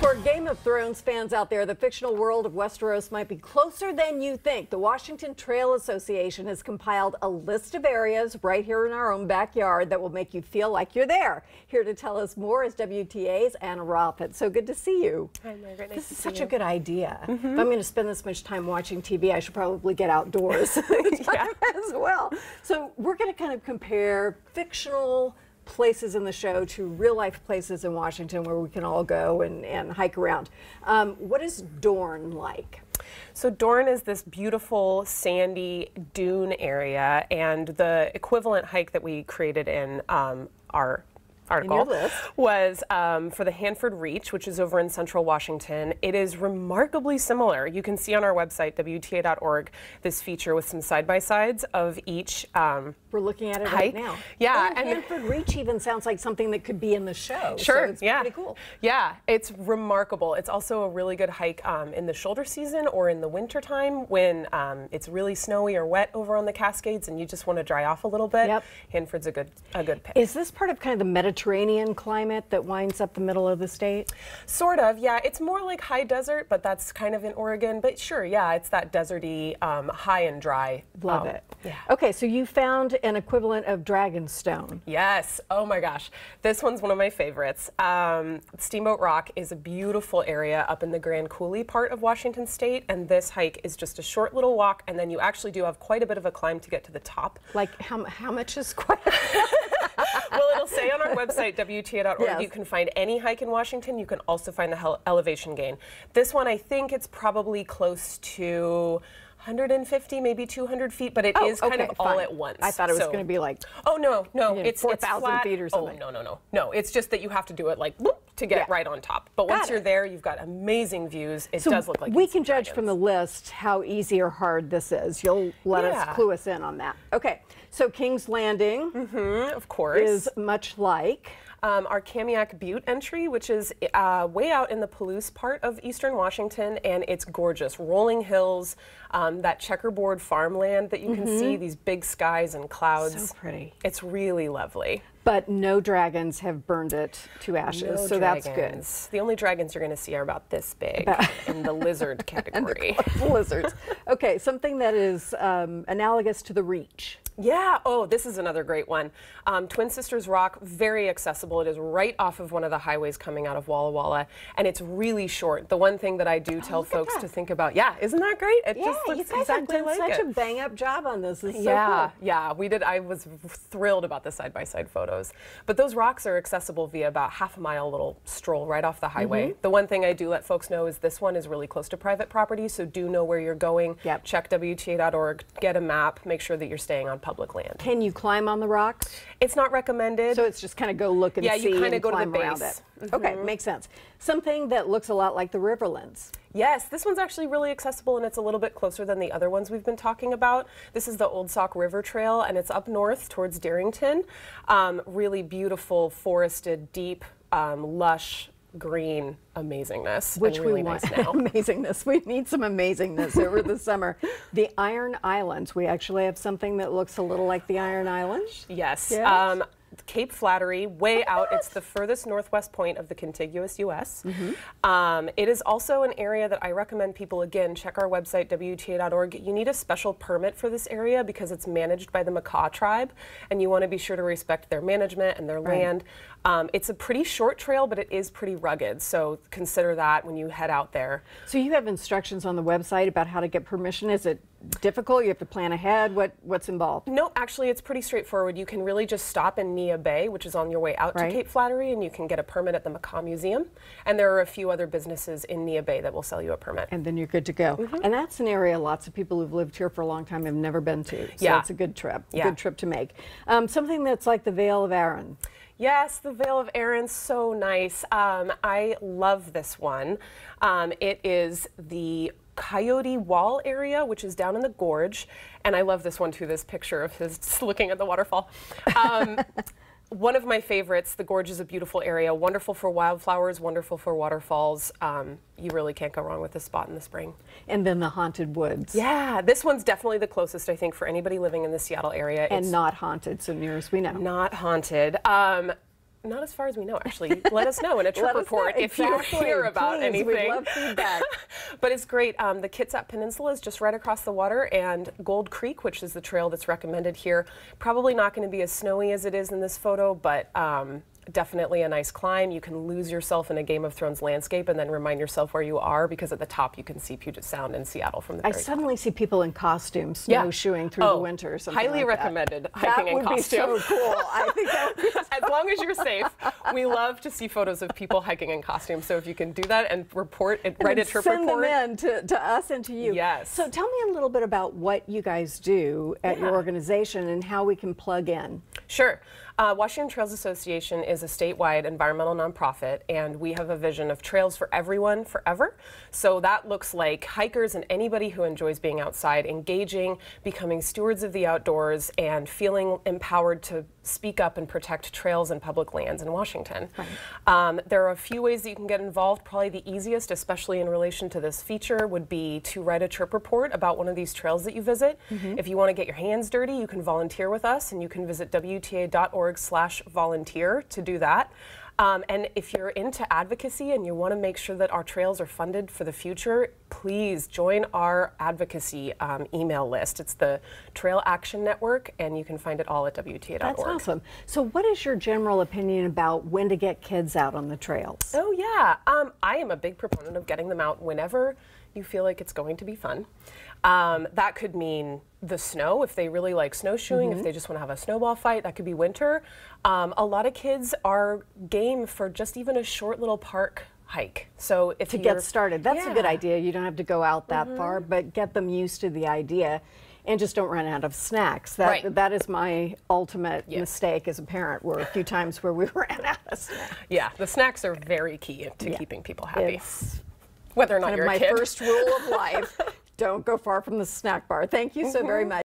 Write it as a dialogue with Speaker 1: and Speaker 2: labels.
Speaker 1: For Game of Thrones fans out there, the fictional world of Westeros might be closer than you think. The Washington Trail Association has compiled a list of areas right here in our own backyard that will make you feel like you're there. Here to tell us more is WTA's Anna Roth. It's so good to see you.
Speaker 2: Hi, Margaret. Nice
Speaker 1: This is such
Speaker 2: you.
Speaker 1: a good idea. Mm-hmm. If I'm going to spend this much time watching TV, I should probably get outdoors as well. So we're going to kind of compare fictional places in the show to real life places in Washington where we can all go and, and hike around. Um, what is Dorne like?
Speaker 2: So Dorne is this beautiful sandy dune area, and the equivalent hike that we created in um, our article was um, for the Hanford Reach, which is over in central Washington. It is remarkably similar. You can see on our website, WTA.org, this feature with some side by sides of each. Um,
Speaker 1: We're looking at it right now.
Speaker 2: Yeah,
Speaker 1: and,
Speaker 2: and-
Speaker 1: Hanford Reach even sounds like something that could be in the show. so
Speaker 2: Sure.
Speaker 1: it's
Speaker 2: yeah.
Speaker 1: pretty cool.
Speaker 2: Yeah, it's remarkable. It's also a really good hike um, in the shoulder season or in the winter time when um, it's really snowy or wet over on the Cascades and you just want to dry off a little bit.
Speaker 1: Yep.
Speaker 2: Hanford's a good a good pick.
Speaker 1: Is this part of kind of the Mediterranean climate that winds up the middle of the state?
Speaker 2: Sort of, yeah. It's more like high desert, but that's kind of in Oregon. But sure, yeah, it's that deserty, um, high and dry.
Speaker 1: Love
Speaker 2: um,
Speaker 1: it.
Speaker 2: Yeah.
Speaker 1: Okay, so you found an equivalent of Dragonstone.
Speaker 2: Yes. Oh my gosh. This one's one of my favorites. Um, Steamboat Rock is a beautiful area up in the Grand Coulee part of Washington State, and this hike is just a short little walk, and then you actually do have quite a bit of a climb to get to the top.
Speaker 1: Like how, how much is quite?
Speaker 2: Well, it'll say on our website, WTA.org,
Speaker 1: Yes.
Speaker 2: you can find any hike in Washington. You can also find the elevation gain. This one, I think it's probably close to 150, maybe 200 feet, but it oh, is kind
Speaker 1: okay,
Speaker 2: of all
Speaker 1: fine.
Speaker 2: at once.
Speaker 1: I thought it was
Speaker 2: So-
Speaker 1: going to be like
Speaker 2: Oh no, no,
Speaker 1: you know,
Speaker 2: it's
Speaker 1: 4,000
Speaker 2: flat.
Speaker 1: feet or oh, something.
Speaker 2: Oh no, no, no, no. It's just that you have to do it like whoop, to get
Speaker 1: Yeah.
Speaker 2: right on top. But once you're there, you've got amazing views. It
Speaker 1: So
Speaker 2: does look like
Speaker 1: we can judge from the list how easy or hard this is. You'll let
Speaker 2: Yeah.
Speaker 1: us clue us in on that. Okay, so King's Landing
Speaker 2: Mhm, of course.
Speaker 1: is much like.
Speaker 2: um, our Kamiak Butte entry, which is uh, way out in the Palouse part of eastern Washington, and it's gorgeous. Rolling hills, um, that checkerboard farmland that you can see, these big skies and clouds.
Speaker 1: Mm-hmm. So pretty.
Speaker 2: It's really lovely.
Speaker 1: But no dragons have burned it to ashes,
Speaker 2: No
Speaker 1: so that's good.
Speaker 2: The only dragons you're going to see are about this big in the lizard category.
Speaker 1: Lizards. Okay, something that is um, analogous to the Reach.
Speaker 2: Yeah. Oh, this is another great one. Um, Twin Sisters Rock, very accessible. It is right off of one of the highways coming out of Walla Walla, and it's really short. The one thing that I do tell
Speaker 1: Oh,
Speaker 2: folks to think about. Yeah, isn't that great? It
Speaker 1: Yeah,
Speaker 2: just
Speaker 1: you
Speaker 2: looks
Speaker 1: guys
Speaker 2: exactly
Speaker 1: have done
Speaker 2: like
Speaker 1: such
Speaker 2: it.
Speaker 1: a bang up job on this. It's so
Speaker 2: yeah,
Speaker 1: cool.
Speaker 2: yeah, we did. I was thrilled about the side by side photos. But those rocks are accessible via about half a mile little stroll right off the highway.
Speaker 1: Mm-hmm.
Speaker 2: The one thing I do let folks know is this one is really close to private property, so do know where you're going.
Speaker 1: Yep.
Speaker 2: Check WTA.org, get a map, make sure that you're staying on public land.
Speaker 1: Can you climb on the rocks?
Speaker 2: It's not recommended.
Speaker 1: So it's just kind of go look and
Speaker 2: Yeah,
Speaker 1: see
Speaker 2: you kinda
Speaker 1: and
Speaker 2: go to the
Speaker 1: climb
Speaker 2: base.
Speaker 1: it. Okay, makes sense. Something that looks a lot like the Riverlands.
Speaker 2: Yes, this one's actually really accessible and it's a little bit closer than the other ones we've been talking about. This is the Old Sauk River Trail and it's up north towards Darrington. Um, really beautiful, forested, deep, um, lush, green amazingness.
Speaker 1: Which
Speaker 2: really
Speaker 1: we want
Speaker 2: nice now.
Speaker 1: amazingness. We need some amazingness over the summer. The Iron Islands. We actually have something that looks a little like the Iron Islands.
Speaker 2: Yes.
Speaker 1: Yes?
Speaker 2: Um, Cape Flattery, way out. It's the furthest northwest point of the contiguous U.S.
Speaker 1: Mm-hmm.
Speaker 2: Um, it is also an area that I recommend people, again, check our website, WTA.org. You need a special permit for this area because it's managed by the Makah tribe, and you want to be sure to respect their management and their land. Um, it's a pretty short trail, but it is pretty rugged, so consider that when you head out there.
Speaker 1: So you have instructions on the website about how to get permission. Is it difficult? You have to plan ahead. What what's involved?
Speaker 2: No, actually, it's pretty straightforward. You can really just stop in Neah Bay, which is on your way out
Speaker 1: Right.
Speaker 2: to Cape Flattery, and you can get a permit at the Makah Museum. And there are a few other businesses in Neah Bay that will sell you a permit.
Speaker 1: And then you're good to go.
Speaker 2: Mm-hmm.
Speaker 1: And that's an area lots of people who've lived here for a long time have never been to. So
Speaker 2: Yeah.
Speaker 1: it's a good trip.
Speaker 2: Yeah.
Speaker 1: Good trip to make. Um, something that's like the Vale of Arryn.
Speaker 2: Yes, the Vale of Arryn, so nice. Um, I love this one. Um, it is the Coyote Wall area, which is down in the gorge. And I love this one too, this picture of his looking at the waterfall. Um, one of my favorites, the gorge is a beautiful area, wonderful for wildflowers, wonderful for waterfalls. Um, you really can't go wrong with this spot in the spring.
Speaker 1: And then the Haunted Woods.
Speaker 2: Yeah, this one's definitely the closest, I think, for anybody living in the Seattle area.
Speaker 1: And
Speaker 2: It's
Speaker 1: not haunted, so near as we know.
Speaker 2: not haunted. Um, Not as far as we know, actually. Let us know in a trip report if
Speaker 1: Exactly.
Speaker 2: you hear about
Speaker 1: Please,
Speaker 2: anything.
Speaker 1: We'd love feedback.
Speaker 2: but it's great. Um, the Kitsap Peninsula is just right across the water, and Gold Creek, which is the trail that's recommended here, probably not going to be as snowy as it is in this photo, but um, definitely a nice climb. You can lose yourself in a Game of Thrones landscape and then remind yourself where you are because at the top you can see Puget Sound and Seattle from the
Speaker 1: I
Speaker 2: very top.
Speaker 1: I suddenly see people in costumes
Speaker 2: Yeah.
Speaker 1: snowshoeing through
Speaker 2: Oh,
Speaker 1: the winter. Or something
Speaker 2: highly
Speaker 1: like
Speaker 2: recommended
Speaker 1: That
Speaker 2: hiking in costume.
Speaker 1: That would be so cool. I think that would be
Speaker 2: as long as you're safe. We love to see photos of people hiking in costume. So if you can do that and report it, write a
Speaker 1: and
Speaker 2: trip
Speaker 1: send
Speaker 2: report.
Speaker 1: them in to, to us and to you.
Speaker 2: Yes.
Speaker 1: So tell me a little bit about what you guys do at your organization and how we can plug in.
Speaker 2: Sure. Uh, Washington Trails Association is a statewide environmental nonprofit, and we have a vision of trails for everyone forever. So that looks like hikers and anybody who enjoys being outside engaging, becoming stewards of the outdoors, and feeling empowered to speak up and protect trails and public lands in Washington. Um, there are a few ways that you can get involved. Probably the easiest, especially in relation to this feature, would be to write a trip report about one of these trails that you visit. If you want to get your hands dirty, you can volunteer with us, and you can visit wta.org slash volunteer to do that. Um, and if you're into advocacy and you want to make sure that our trails are funded for the future, please join our advocacy um, email list. It's the Trail Action Network, and you can find it all at WTA.org.
Speaker 1: That's awesome. So, what is your general opinion about when to get kids out on the trails?
Speaker 2: Oh, yeah. Um, I am a big proponent of getting them out whenever you feel like it's going to be fun. Um, that could mean the snow, if they really like snowshoeing, if they just want to have a snowball fight, that could be winter. Um, a lot of kids are game for just even a short little park hike. So if
Speaker 1: to get started. That's a good idea. You don't have to go out that far, but get them used to the idea and just don't run out of snacks. That
Speaker 2: Right.
Speaker 1: that is my ultimate
Speaker 2: Yeah.
Speaker 1: mistake as a parent were a few times where we ran out of snacks.
Speaker 2: Yeah, the snacks are very key to
Speaker 1: Yeah.
Speaker 2: keeping people happy.
Speaker 1: It's
Speaker 2: Whether or not
Speaker 1: kind
Speaker 2: you're a
Speaker 1: my
Speaker 2: kid.
Speaker 1: first rule of life. don't go far from the snack bar. Thank you so very mm-hmm. much.